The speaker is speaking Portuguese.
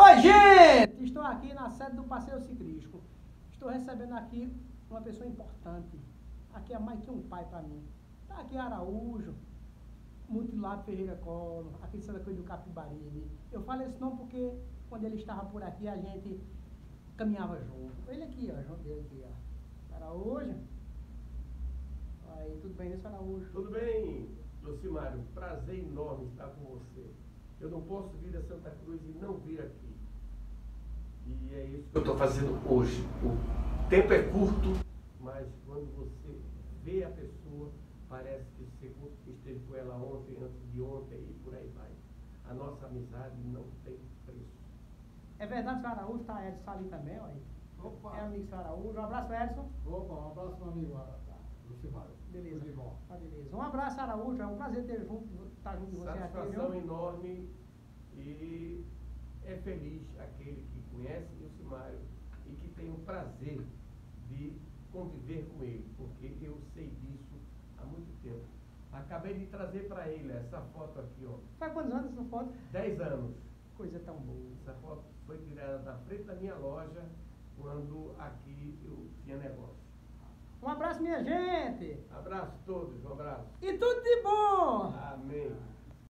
Oi, gente! Estou aqui na sede do Passeio Ciclístico. Estou recebendo aqui uma pessoa importante. Aqui é mais que um pai para mim. Está aqui Araújo, Mutilado Ferreira Colo, aqui de Santa Cruz do Capibaribe. Eu falo esse nome porque quando ele estava por aqui a gente caminhava junto. Ele aqui, ó, junto dele aqui, ó. Araújo. Aí, tudo bem, né, Araújo? Tudo bem, Lucimário. Prazer enorme estar com você. Eu não posso vir a Santa Cruz e não vir aqui. E é isso que eu estou fazendo hoje. O tempo é curto, mas quando você vê a pessoa, parece que você esteve com ela ontem, antes de ontem e por aí vai. A nossa amizade não tem preço. É verdade, senhor Araújo, tá Edson ali também, olha. Opa. É amigo do Araújo. Um abraço, Edson. Opa, um abraço meu amigo Lucimário. Beleza. Bom. Tá, beleza. Um abraço, Araújo. É um prazer ter junto, estar junto de você aqui, Satisfação enorme e é feliz aquele que conhece Lucimário e que tem o prazer de conviver com ele, porque eu sei disso há muito tempo. Acabei de trazer para ele essa foto aqui, ó. Faz quantos anos essa foto? 10 anos. Coisa tão boa. Essa foto foi tirada da frente da minha loja quando aqui eu tinha negócio. Minha gente! Abraço a todos, um abraço. E tudo de bom! Amém.